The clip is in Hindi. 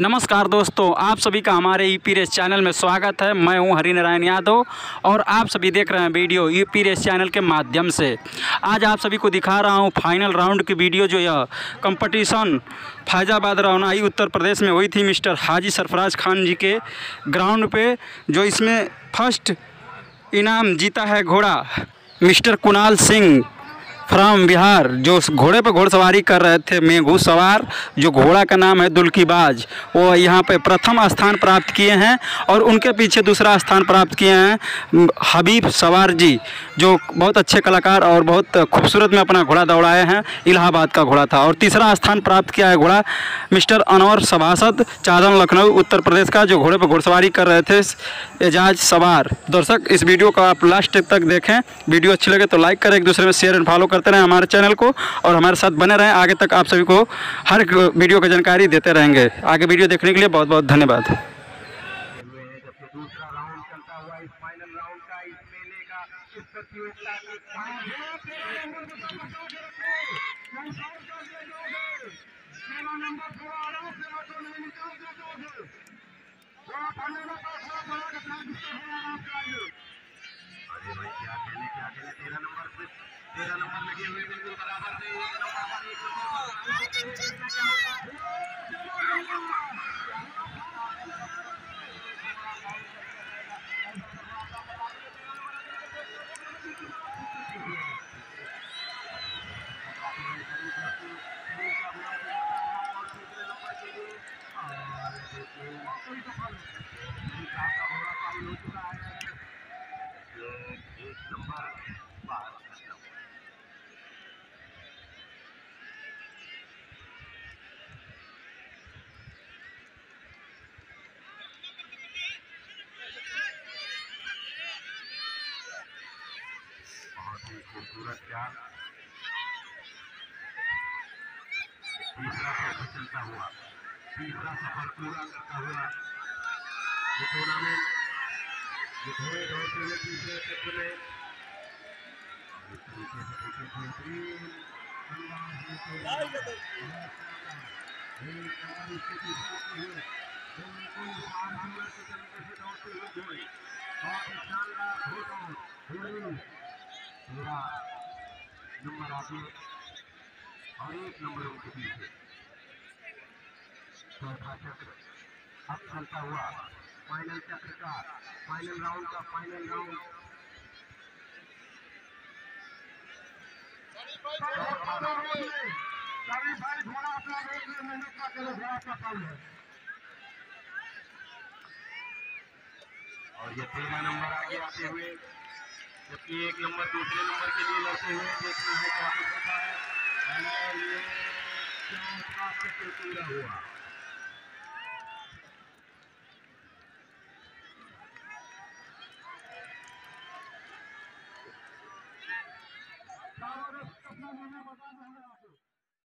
नमस्कार दोस्तों, आप सभी का हमारे ई पी चैनल में स्वागत है। मैं हूँ हरिनारायण यादव और आप सभी देख रहे हैं वीडियो ई पी चैनल के माध्यम से। आज आप सभी को दिखा रहा हूँ फाइनल राउंड की वीडियो जो यह कंपटीशन फैज़ाबाद रौनाई उत्तर प्रदेश में हुई थी मिस्टर हाजी सरफराज खान जी के ग्राउंड पे, जो इसमें फ़र्स्ट इनाम जीता है घोड़ा, मिस्टर कुणाल सिंह। फ्राम बिहार, जो घोड़े पर घोड़सवारी कर रहे थे मेघू सवार जो घोड़ा का नाम है दुल्कीबाज, वो यहाँ पे प्रथम स्थान प्राप्त किए हैं और उनके पीछे दूसरा स्थान प्राप्त किए हैं हबीब सवार जी जो बहुत अच्छे कलाकार और बहुत खूबसूरत में अपना घोड़ा दौड़ाए हैं, इलाहाबाद का घोड़ा था। और तीसरा स्थान प्राप्त किया है घोड़ा मिस्टर अनवर सभासद चादन लखनऊ, उत्तर प्रदेश का, जो घोड़े पर घोड़सवारी कर रहे थे, एजाज सवार। दर्शक, इस वीडियो को आप लास्ट तक देखें। वीडियो अच्छी लगे तो लाइक करें, एक दूसरे में शेयर एंड फॉलो करते रहें हमारे चैनल को और हमारे साथ बने रहें। आगे तक आप सभी को हर वीडियो की जानकारी देते रहेंगे। आगे वीडियो देखने के लिए बहुत बहुत धन्यवाद अरे भाई क्या खेले क्या खेले? तेरह नंबर पे तेरह नंबर लगे हुए बिल्कुल बराबर से। एक नंबर पर एक नंबर ही खूबसूरत तीसरा सफ़र चलता हुआ तीसरा सफ़र पूरा करता हुआ ये टूर्नामेंट ये घोड़े दौड़ते हुए तीसरे क्षेत्र में और बिल्कुल सावधानी तरीके से दौड़ते हुए घोड़े बहुत शानदार घोड़ा घोड़े पूरा नंबर आगे और एक नंबर उनके पीछे। चौथा चक्र। अब चलता हुआ फाइनल चक्र का फाइनल राउंड का फाइनल राउंड सभी भाई घोड़ा अपना में मेहनत का करे घोड़ा का फल है और ये तेरह नंबर आगे आते हुए जबकि एक नंबर, दूसरे नंबर के लिए लड़ते हुए देखना है क्या कुछ होता है। और ये पूरा हुआ।